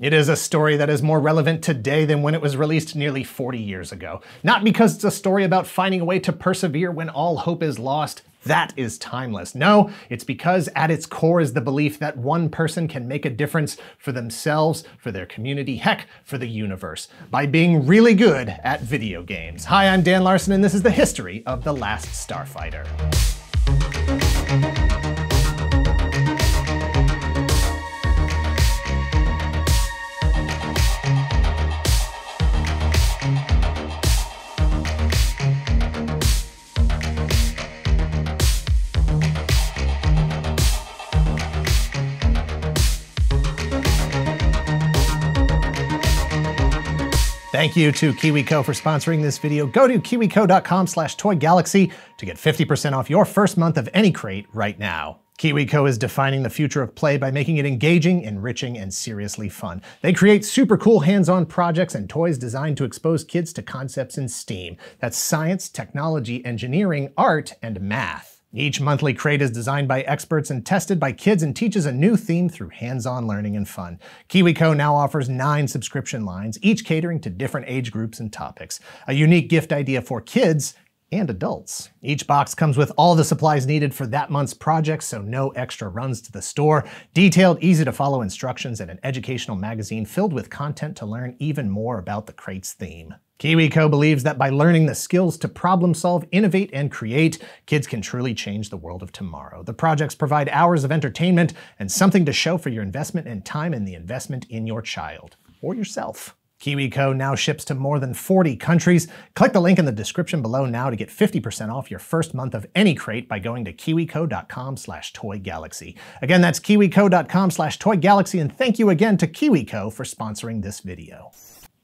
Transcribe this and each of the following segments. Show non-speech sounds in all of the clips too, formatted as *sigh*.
It is a story that is more relevant today than when it was released nearly 40 years ago. Not because it's a story about finding a way to persevere when all hope is lost. That is timeless. No, it's because at its core is the belief that one person can make a difference for themselves, for their community, heck, for the universe, by being really good at video games. Hi, I'm Dan Larson, and this is the history of The Last Starfighter. Thank you to KiwiCo for sponsoring this video. Go to kiwico.com slash toygalaxy to get 50% off your first month of any crate right now. KiwiCo is defining the future of play by making it engaging, enriching, and seriously fun. They create super cool hands-on projects and toys designed to expose kids to concepts in STEAM. That's science, technology, engineering, art, and math. Each monthly crate is designed by experts and tested by kids and teaches a new theme through hands-on learning and fun. KiwiCo now offers nine subscription lines, each catering to different age groups and topics. A unique gift idea for kids and adults. Each box comes with all the supplies needed for that month's project, so no extra runs to the store, detailed, easy to follow instructions, and an educational magazine filled with content to learn even more about the crate's theme. KiwiCo believes that by learning the skills to problem solve, innovate, and create, kids can truly change the world of tomorrow. The projects provide hours of entertainment and something to show for your investment and time and the investment in your child or yourself. KiwiCo now ships to more than 40 countries. Click the link in the description below now to get 50% off your first month of any crate by going to kiwico.com slash toygalaxy. Again, that's kiwico.com slash toygalaxy, and thank you again to KiwiCo for sponsoring this video.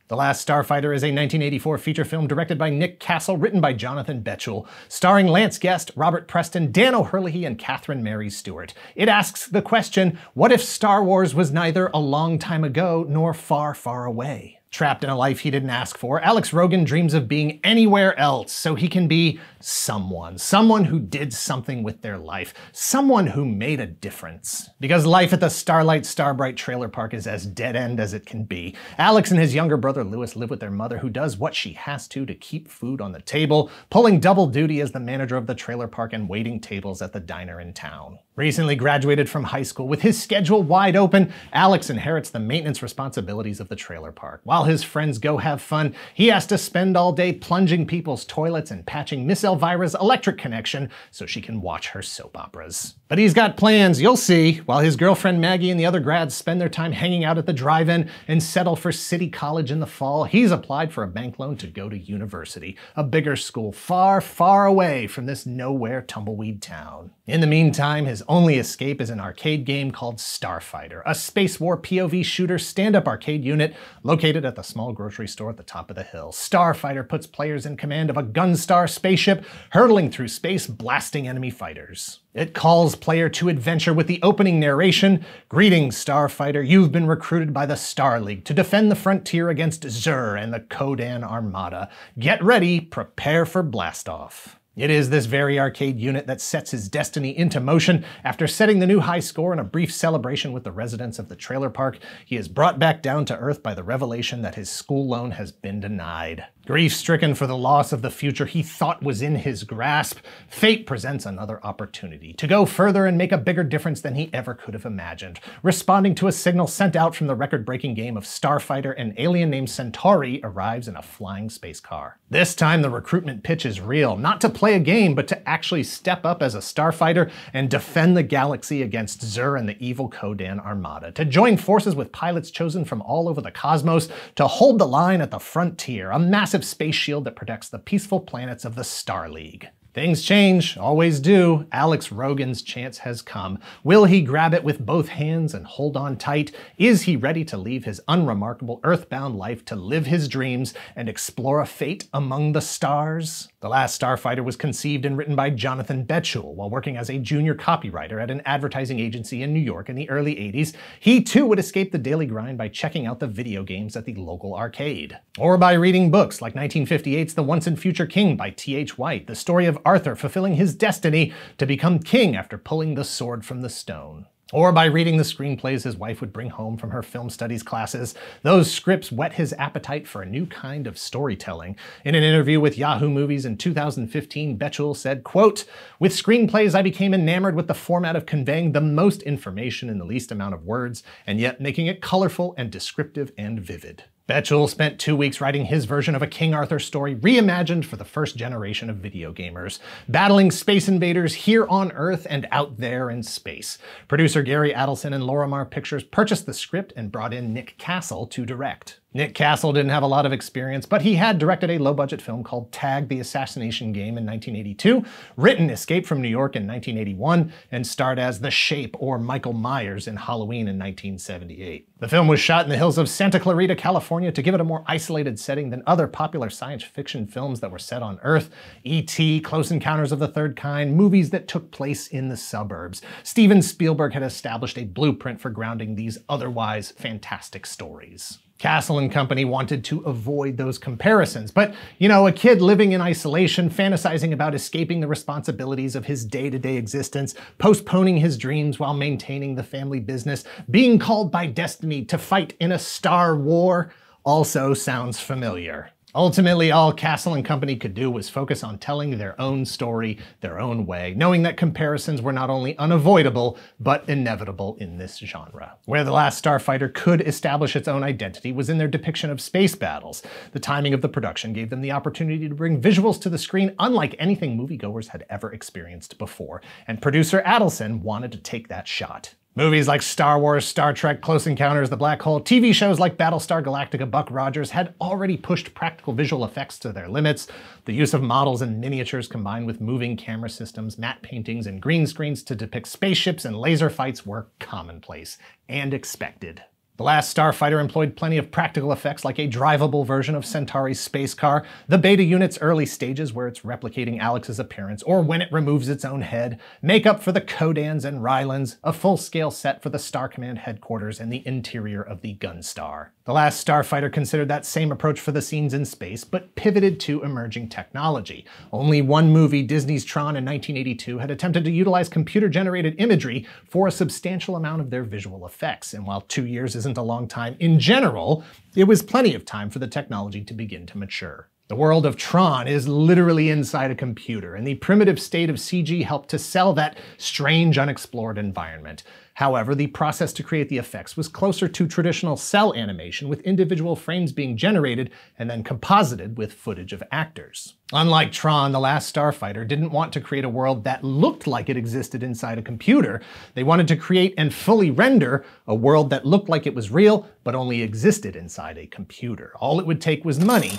The Last Starfighter is a 1984 feature film directed by Nick Castle, written by Jonathan Betuel, starring Lance Guest, Robert Preston, Dan O'Herlihy, and Catherine Mary Stewart. It asks the question, what if Star Wars was neither a long time ago nor far, far away? Trapped in a life he didn't ask for, Alex Rogan dreams of being anywhere else so he can be someone. Someone who did something with their life. Someone who made a difference. Because life at the Starlight Starbright trailer park is as dead end as it can be. Alex and his younger brother Lewis live with their mother who does what she has to to keep food on the table, pulling double duty as the manager of the trailer park and waiting tables at the diner in town. Recently graduated from high school, with his schedule wide open, Alex inherits the maintenance responsibilities of the trailer park. While his friends go have fun, he has to spend all day plunging people's toilets and patching Miss Elvira's electric connection so she can watch her soap operas. But he's got plans, you'll see, while his girlfriend Maggie and the other grads spend their time hanging out at the drive-in and settle for City College in the fall, he's applied for a bank loan to go to university, a bigger school far, far away from this nowhere tumbleweed town. In the meantime, his only escape is an arcade game called Starfighter, a space war POV shooter stand-up arcade unit located at the small grocery store at the top of the hill. Starfighter puts players in command of a Gunstar spaceship hurtling through space, blasting enemy fighters. It calls player to adventure with the opening narration, Greetings, Starfighter, you've been recruited by the Star League to defend the frontier against Xur and the Kodan Armada. Get ready, prepare for blastoff. It is this very arcade unit that sets his destiny into motion. After setting the new high score in a brief celebration with the residents of the trailer park, he is brought back down to earth by the revelation that his school loan has been denied. Grief stricken for the loss of the future he thought was in his grasp, fate presents another opportunity to go further and make a bigger difference than he ever could have imagined. Responding to a signal sent out from the record breaking game of Starfighter, an alien named Centauri arrives in a flying space car. This time, the recruitment pitch is real, not to play a game, but to actually step up as a starfighter and defend the galaxy against Xur and the evil Kodan Armada, to join forces with pilots chosen from all over the cosmos to hold the line at the frontier, a massive massive space shield that protects the peaceful planets of the Star League. Things change, always do. Alex Rogan's chance has come. Will he grab it with both hands and hold on tight? Is he ready to leave his unremarkable earthbound life to live his dreams and explore a fate among the stars? The Last Starfighter was conceived and written by Jonathan Betuel while working as a junior copywriter at an advertising agency in New York in the early 80s. He too would escape the daily grind by checking out the video games at the local arcade. Or by reading books like 1958's The Once and Future King by T.H. White, the story of Arthur fulfilling his destiny to become king after pulling the sword from the stone. Or by reading the screenplays his wife would bring home from her film studies classes. Those scripts whet his appetite for a new kind of storytelling. In an interview with Yahoo Movies in 2015, Betuel said, quote, With screenplays, I became enamored with the format of conveying the most information in the least amount of words, and yet making it colorful and descriptive and vivid. Betuel spent two weeks writing his version of a King Arthur story reimagined for the first generation of video gamers, battling space invaders here on Earth and out there in space. Producer Gary Adelson and Lorimar Pictures purchased the script and brought in Nick Castle to direct. Nick Castle didn't have a lot of experience, but he had directed a low-budget film called Tag the Assassination Game in 1982, written Escape from New York in 1981, and starred as The Shape or Michael Myers in Halloween in 1978. The film was shot in the hills of Santa Clarita, California to give it a more isolated setting than other popular science fiction films that were set on Earth. E.T., Close Encounters of the Third Kind, movies that took place in the suburbs. Steven Spielberg had established a blueprint for grounding these otherwise fantastic stories. Castle and company wanted to avoid those comparisons. But, you know, a kid living in isolation, fantasizing about escaping the responsibilities of his day to day existence, postponing his dreams while maintaining the family business, being called by destiny to fight in a star war, also sounds familiar. Ultimately, all Castle and Company could do was focus on telling their own story their own way, knowing that comparisons were not only unavoidable, but inevitable in this genre. Where The Last Starfighter could establish its own identity was in their depiction of space battles. The timing of the production gave them the opportunity to bring visuals to the screen unlike anything moviegoers had ever experienced before, and producer Adelson wanted to take that shot. Movies like Star Wars, Star Trek, Close Encounters, The Black Hole, TV shows like Battlestar Galactica, Buck Rogers had already pushed practical visual effects to their limits. The use of models and miniatures combined with moving camera systems, matte paintings, and green screens to depict spaceships and laser fights were commonplace and expected. The last Starfighter employed plenty of practical effects like a drivable version of Centauri's space car, the beta unit's early stages where it's replicating Alex's appearance, or when it removes its own head, makeup for the Kodans and Rylans, a full-scale set for the Star Command headquarters and the interior of the Gunstar. The last Starfighter considered that same approach for the scenes in space, but pivoted to emerging technology. Only one movie, Disney's Tron in 1982, had attempted to utilize computer-generated imagery for a substantial amount of their visual effects, and while two years isn't a long time in general, it was plenty of time for the technology to begin to mature. The world of Tron is literally inside a computer, and the primitive state of CG helped to sell that strange, unexplored environment. However, the process to create the effects was closer to traditional cel animation, with individual frames being generated and then composited with footage of actors. Unlike Tron, The Last Starfighter didn't want to create a world that looked like it existed inside a computer. They wanted to create and fully render a world that looked like it was real, but only existed inside a computer. All it would take was money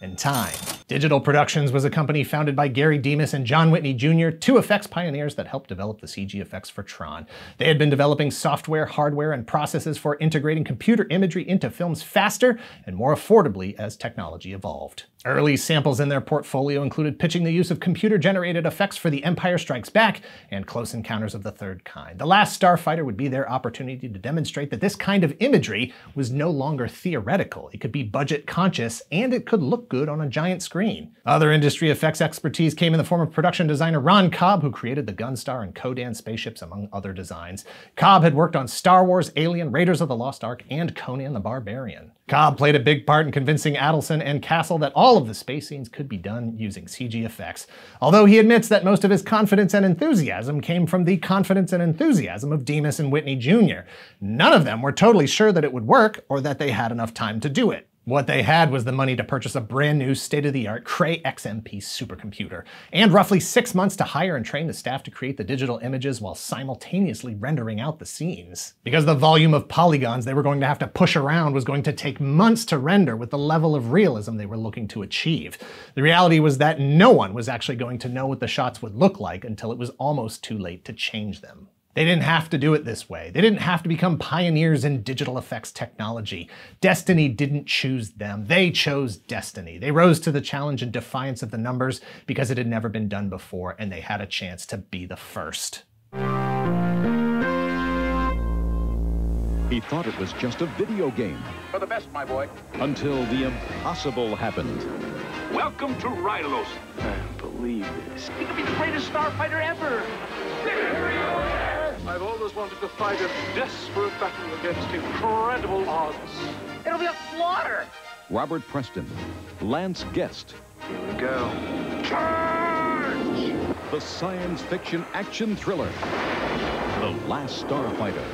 and time. Digital Productions was a company founded by Gary Demos and John Whitney Jr., two effects pioneers that helped develop the CG effects for Tron. They had been developing software, hardware, and processes for integrating computer imagery into films faster and more affordably as technology evolved. Early samples in their portfolio included pitching the use of computer-generated effects for The Empire Strikes Back and Close Encounters of the Third Kind. The Last Starfighter would be their opportunity to demonstrate that this kind of imagery was no longer theoretical. It could be budget conscious and it could look good on a giant screen. Other industry effects expertise came in the form of production designer Ron Cobb, who created the Gunstar and Kodan spaceships, among other designs. Cobb had worked on Star Wars, Alien, Raiders of the Lost Ark, and Conan the Barbarian. Cobb played a big part in convincing Adelson and Castle that all of the space scenes could be done using CG effects, although he admits that most of his confidence and enthusiasm came from the confidence and enthusiasm of Demos and Whitney Jr. None of them were totally sure that it would work or that they had enough time to do it. What they had was the money to purchase a brand new state-of-the-art Cray XMP supercomputer, and roughly six months to hire and train the staff to create the digital images while simultaneously rendering out the scenes. Because the volume of polygons they were going to have to push around was going to take months to render with the level of realism they were looking to achieve. The reality was that no one was actually going to know what the shots would look like until it was almost too late to change them. They didn't have to do it this way. They didn't have to become pioneers in digital effects technology. Destiny didn't choose them. They chose destiny. They rose to the challenge in defiance of the numbers because it had never been done before and they had a chance to be the first. He thought it was just a video game. For the best, my boy. Until the impossible happened. Welcome to Rylos. I can't believe this. He could be the greatest starfighter ever. Fight a desperate battle against incredible odds. It'll be a slaughter. Robert Preston, Lance Guest, Here we go. the science fiction action thriller, The Last Starfighter.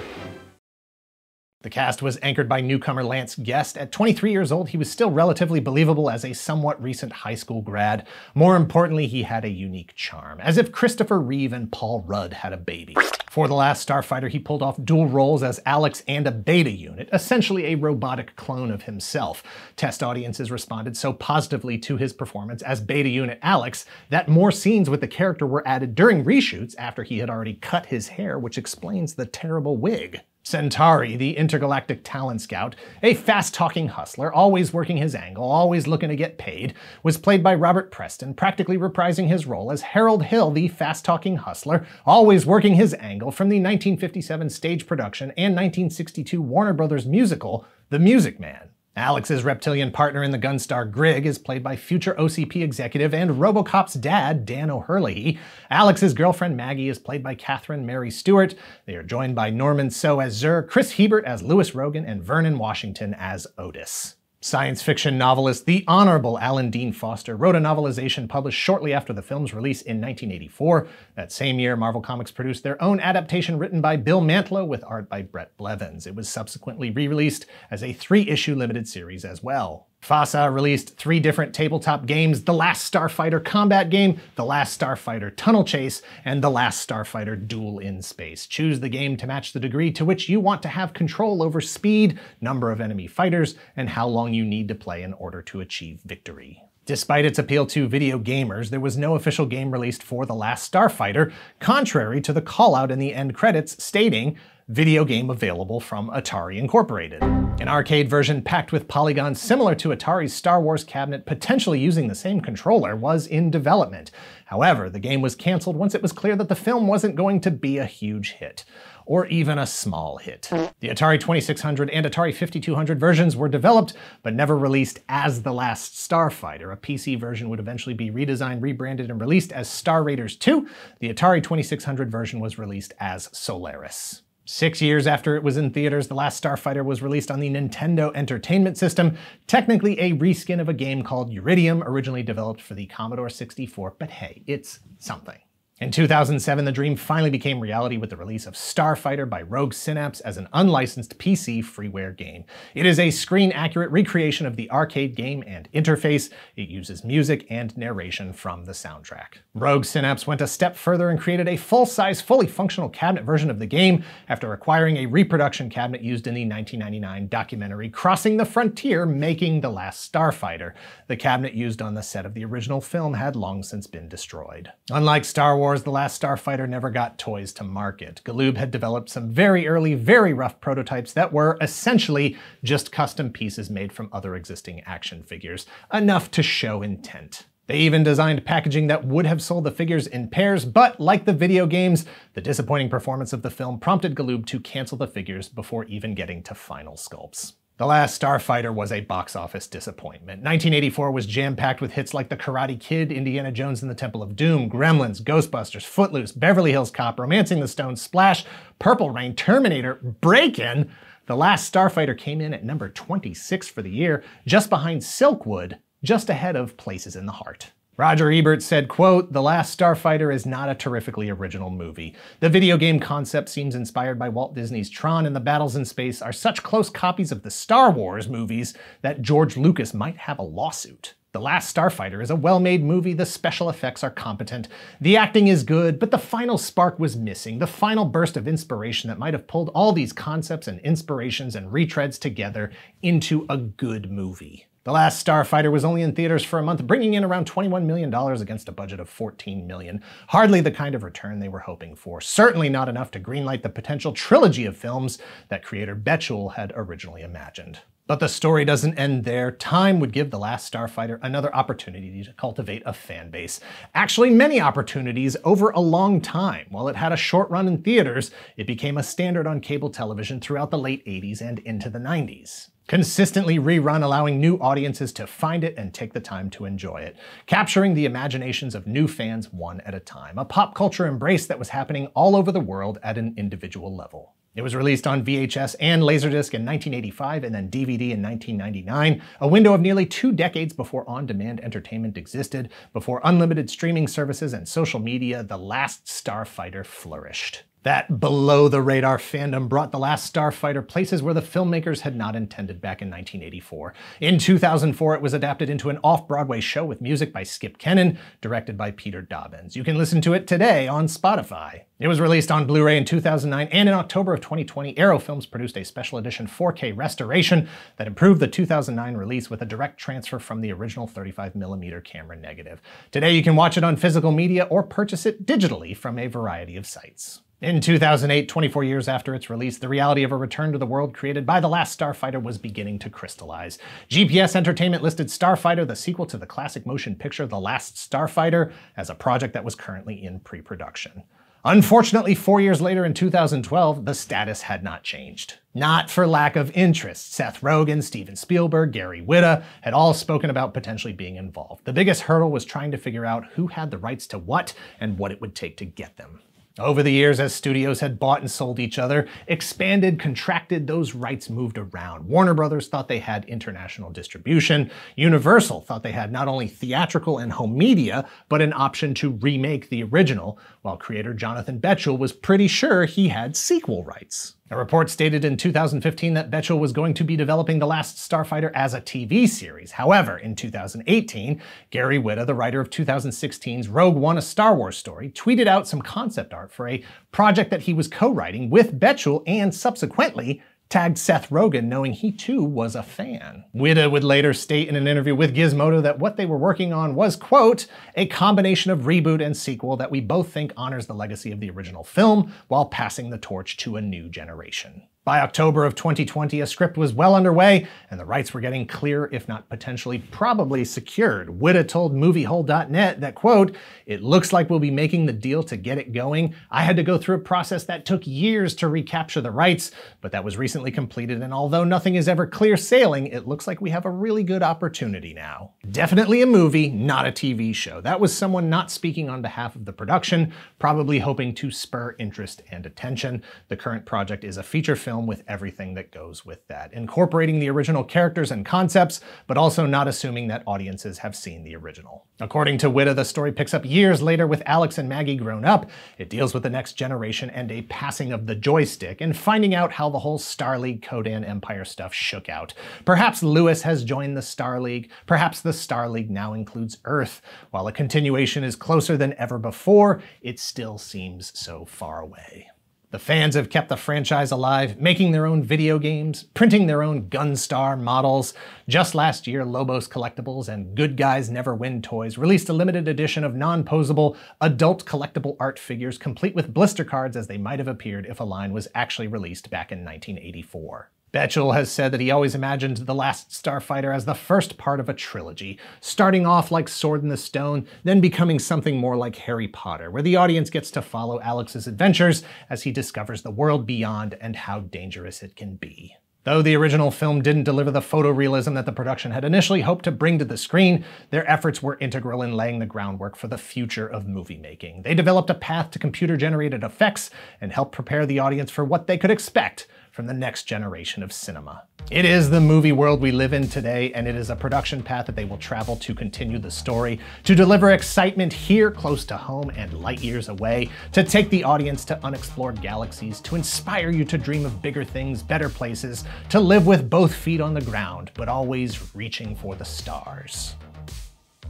The cast was anchored by newcomer Lance Guest. At 23 years old, he was still relatively believable as a somewhat recent high school grad. More importantly, he had a unique charm, as if Christopher Reeve and Paul Rudd had a baby. For The Last Starfighter, he pulled off dual roles as Alex and a beta unit, essentially a robotic clone of himself. Test audiences responded so positively to his performance as beta unit Alex that more scenes with the character were added during reshoots after he had already cut his hair, which explains the terrible wig. Centauri, the intergalactic talent scout, a fast talking hustler, always working his angle, always looking to get paid, was played by Robert Preston, practically reprising his role as Harold Hill, the fast talking hustler, always working his angle from the 1957 stage production and 1962 Warner Brothers musical, The Music Man. Alex's reptilian partner in the Gunstar Grig is played by future OCP executive and Robocop's dad, Dan O'Herlihy. Alex's girlfriend Maggie is played by Catherine Mary Stewart. They are joined by Norman Snow as Xur, Chris Hebert as Lewis Rogan, and Vernon Washington as Otis. Science fiction novelist the Honorable Alan Dean Foster wrote a novelization published shortly after the film's release in 1984. That same year, Marvel Comics produced their own adaptation written by Bill Mantlo with art by Brett Blevins. It was subsequently re released as a three issue limited series as well. FASA released three different tabletop games The Last Starfighter Combat Game, The Last Starfighter Tunnel Chase, and The Last Starfighter Duel in Space. Choose the game to match the degree to which you want to have control over speed, number of enemy fighters, and how long you need to play in order to achieve victory. Despite its appeal to video gamers, there was no official game released for The Last Starfighter, contrary to the callout in the end credits stating, video game available from Atari Incorporated. An arcade version packed with polygons similar to Atari's Star Wars cabinet, potentially using the same controller, was in development. However, the game was cancelled once it was clear that the film wasn't going to be a huge hit or even a small hit. The Atari 2600 and Atari 5200 versions were developed, but never released as The Last Starfighter. A PC version would eventually be redesigned, rebranded, and released as Star Raiders 2. The Atari 2600 version was released as Solaris. Six years after it was in theaters, The Last Starfighter was released on the Nintendo Entertainment System, technically a reskin of a game called Uridium, originally developed for the Commodore 64, but hey, it's something. In 2007, the dream finally became reality with the release of Starfighter by Rogue Synapse as an unlicensed PC freeware game. It is a screen accurate recreation of the arcade game and interface. It uses music and narration from the soundtrack. Rogue Synapse went a step further and created a full size, fully functional cabinet version of the game after acquiring a reproduction cabinet used in the 1999 documentary Crossing the Frontier Making the Last Starfighter. The cabinet used on the set of the original film had long since been destroyed. Unlike Star Wars, The Last Starfighter never got toys to market. Galoob had developed some very early, very rough prototypes that were essentially just custom pieces made from other existing action figures, enough to show intent. They even designed packaging that would have sold the figures in pairs, but like the video games, the disappointing performance of the film prompted Galoob to cancel the figures before even getting to final sculpts. The Last Starfighter was a box office disappointment. 1984 was jam packed with hits like The Karate Kid, Indiana Jones and the Temple of Doom, Gremlins, Ghostbusters, Footloose, Beverly Hills Cop, Romancing the Stone, Splash, Purple Rain, Terminator, Breakin'. The Last Starfighter came in at number 26 for the year, just behind Silkwood, just ahead of Places in the Heart. Roger Ebert said, quote, The Last Starfighter is not a terrifically original movie. The video game concept seems inspired by Walt Disney's Tron and the battles in space are such close copies of the Star Wars movies that George Lucas might have a lawsuit. The Last Starfighter is a well made movie, the special effects are competent, the acting is good, but the final spark was missing, the final burst of inspiration that might have pulled all these concepts and inspirations and retreads together into a good movie. The Last Starfighter was only in theaters for a month, bringing in around $21 million against a budget of 14 million. Hardly the kind of return they were hoping for. Certainly not enough to greenlight the potential trilogy of films that creator Betuel had originally imagined. But the story doesn't end there. Time would give The Last Starfighter another opportunity to cultivate a fan base. Actually, many opportunities over a long time. While it had a short run in theaters, it became a standard on cable television throughout the late 80s and into the 90s. Consistently rerun, allowing new audiences to find it and take the time to enjoy it, capturing the imaginations of new fans one at a time, a pop culture embrace that was happening all over the world at an individual level. It was released on VHS and Laserdisc in 1985 and then DVD in 1999, a window of nearly two decades before on demand entertainment existed, before unlimited streaming services and social media, The Last Starfighter flourished. That below the radar fandom brought The Last Starfighter places where the filmmakers had not intended back in 1984. In 2004, it was adapted into an off Broadway show with music by Skip Kennon, directed by Peter Dobbins. You can listen to it today on Spotify. It was released on Blu ray in 2009, and in October of 2020, Arrow Films produced a special edition 4K restoration that improved the 2009 release with a direct transfer from the original 35mm camera negative. Today, you can watch it on physical media or purchase it digitally from a variety of sites. In 2008, 24 years after its release, the reality of a return to the world created by The Last Starfighter was beginning to crystallize. GPS Entertainment listed Starfighter, the sequel to the classic motion picture The Last Starfighter, as a project that was currently in pre production. Unfortunately, four years later in 2012, the status had not changed. Not for lack of interest. Seth Rogen, Steven Spielberg, Gary Whitta had all spoken about potentially being involved. The biggest hurdle was trying to figure out who had the rights to what and what it would take to get them. Over the years, as studios had bought and sold each other, expanded, contracted, those rights moved around. Warner Brothers thought they had international distribution. Universal thought they had not only theatrical and home media, but an option to remake the original, while creator Jonathan Betuel was pretty sure he had sequel rights. A report stated in 2015 that Betuel was going to be developing The Last Starfighter as a TV series. However, in 2018, Gary Whitta, the writer of 2016's Rogue One, a Star Wars story, tweeted out some concept art for a project that he was co-writing with Betuel and subsequently tagged Seth Rogen, knowing he too was a fan. Whitta would later state in an interview with Gizmodo that what they were working on was, quote, a combination of reboot and sequel that we both think honors the legacy of the original film while passing the torch to a new generation. By October of 2020, a script was well underway, and the rights were getting clear, if not potentially probably secured. Whitta told Moviehole.net that, quote, it looks like we'll be making the deal to get it going. I had to go through a process that took years to recapture the rights, but that was recently completed, and although nothing is ever clear sailing, it looks like we have a really good opportunity now. Definitely a movie, not a TV show. That was someone not speaking on behalf of the production, probably hoping to spur interest and attention. The current project is a feature film film with everything that goes with that, incorporating the original characters and concepts, but also not assuming that audiences have seen the original. According to Whitta, the story picks up years later with Alex and Maggie grown up. It deals with the next generation and a passing of the joystick, and finding out how the whole Star League Kodan Empire stuff shook out. Perhaps Lewis has joined the Star League, perhaps the Star League now includes Earth. While a continuation is closer than ever before, it still seems so far away. The fans have kept the franchise alive, making their own video games, printing their own Gunstar models. Just last year, Lobos Collectibles and Good Guys Never Win Toys released a limited edition of non-posable adult collectible art figures complete with blister cards as they might have appeared if a line was actually released back in 1984. Betuel has said that he always imagined The Last Starfighter as the first part of a trilogy, starting off like Sword in the Stone, then becoming something more like Harry Potter, where the audience gets to follow Alex's adventures as he discovers the world beyond and how dangerous it can be. Though the original film didn't deliver the photorealism that the production had initially hoped to bring to the screen, their efforts were integral in laying the groundwork for the future of movie making. They developed a path to computer generated effects and helped prepare the audience for what they could expect from the next generation of cinema. It is the movie world we live in today, and it is a production path that they will travel to continue the story, to deliver excitement here close to home and light years away, to take the audience to unexplored galaxies, to inspire you to dream of bigger things, better places, to live with both feet on the ground, but always reaching for the stars.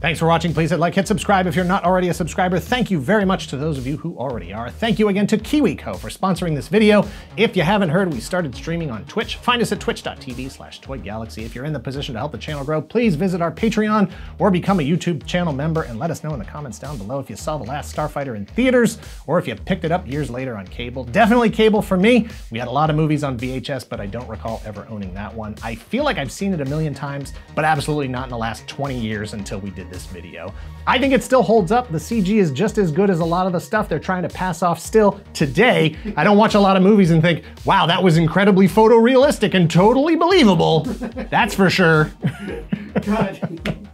Thanks for watching. Please hit like, hit subscribe if you're not already a subscriber. Thank you very much to those of you who already are. Thank you again to KiwiCo for sponsoring this video. If you haven't heard, we started streaming on Twitch. Find us at twitch.tv slash toygalaxy. If you're in the position to help the channel grow, please visit our Patreon or become a YouTube channel member and let us know in the comments down below if you saw The Last Starfighter in theaters or if you picked it up years later on cable. Definitely cable for me. We had a lot of movies on VHS, but I don't recall ever owning that one. I feel like I've seen it a million times, but absolutely not in the last 20 years until we did this video. I think it still holds up. The CG is just as good as a lot of the stuff they're trying to pass off still today. I don't watch a lot of movies and think, wow, that was incredibly photorealistic and totally believable. *laughs* That's for sure. God.